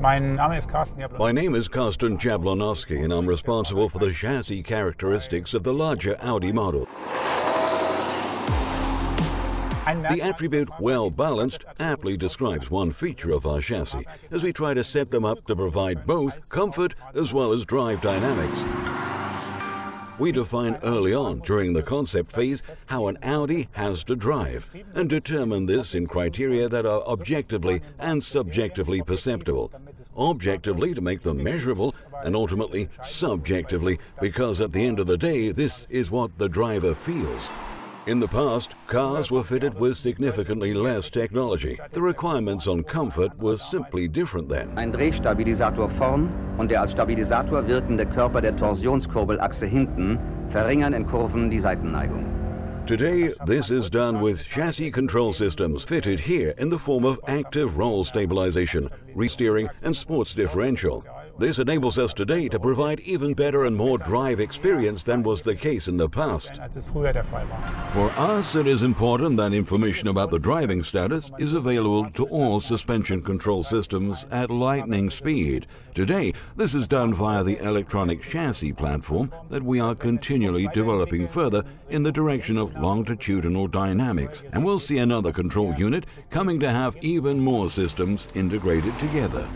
My name is Carsten My name is Karsten Jablonowski, and I'm responsible for the chassis characteristics of the larger Audi model. The attribute well balanced aptly describes one feature of our chassis as we try to set them up to provide both comfort as well as drive dynamics. We define early on during the concept phase how an Audi has to drive and determine this in criteria that are objectively and subjectively perceptible. Objectively to make them measurable and ultimately subjectively because at the end of the day this is what the driver feels. In the past, cars were fitted with significantly less technology. The requirements on comfort were simply different then. Ein Drehstabilisator vorn und der als Stabilisator wirkende Körper der Torsionskurbelachse hinten verringern in Kurven die Seitenneigung. Today, this is done with chassis control systems fitted here in the form of active roll stabilization, re-steering and sports differential. This enables us today to provide even better and more drive experience than was the case in the past. For us, it is important that information about the driving status is available to all suspension control systems at lightning speed. Today, this is done via the electronic chassis platform that we are continually developing further in the direction of longitudinal dynamics, and we'll see another control unit coming to have even more systems integrated together.